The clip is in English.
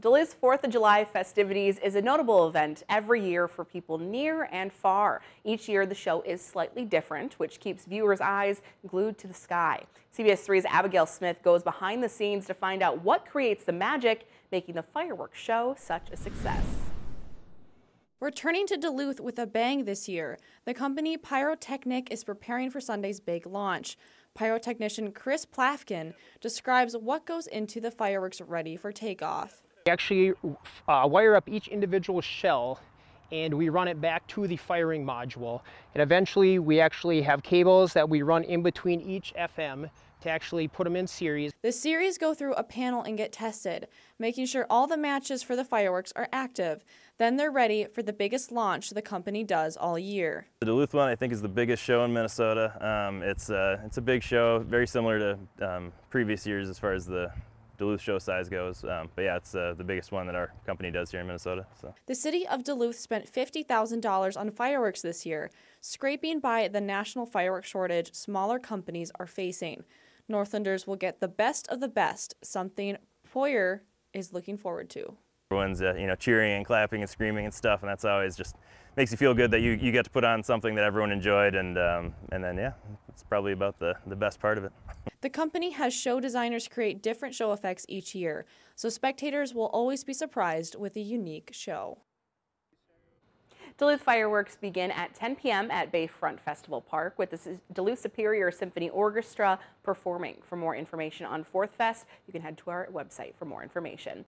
Duluth's 4th of July festivities is a notable event every year for people near and far. Each year the show is slightly different, which keeps viewers' eyes glued to the sky. CBS 3's Abigail Smith goes behind the scenes to find out what creates the magic, making the fireworks show such a success. Returning to Duluth with a bang this year, the company Pyrotechnic is preparing for Sunday's big launch. Pyrotechnician Chris Plafkin describes what goes into the fireworks ready for takeoff. We actually uh, wire up each individual shell and we run it back to the firing module. And eventually we actually have cables that we run in between each FM to actually put them in series. The series go through a panel and get tested, making sure all the matches for the fireworks are active. Then they're ready for the biggest launch the company does all year. The Duluth one I think is the biggest show in Minnesota. Um, it's, uh, it's a big show, very similar to um, previous years as far as the Duluth show size goes. Um, but yeah, it's uh, the biggest one that our company does here in Minnesota. So. The city of Duluth spent $50,000 on fireworks this year, scraping by the national fireworks shortage smaller companies are facing. Northlanders will get the best of the best, something Poyer is looking forward to. Everyone's uh, you know cheering and clapping and screaming and stuff, and that's always just makes you feel good that you, you get to put on something that everyone enjoyed, and um, and then yeah, it's probably about the the best part of it. The company has show designers create different show effects each year, so spectators will always be surprised with a unique show. Duluth fireworks begin at 10 p.m. at Bayfront Festival Park with the Duluth Superior Symphony Orchestra performing. For more information on 4th Fest, you can head to our website for more information.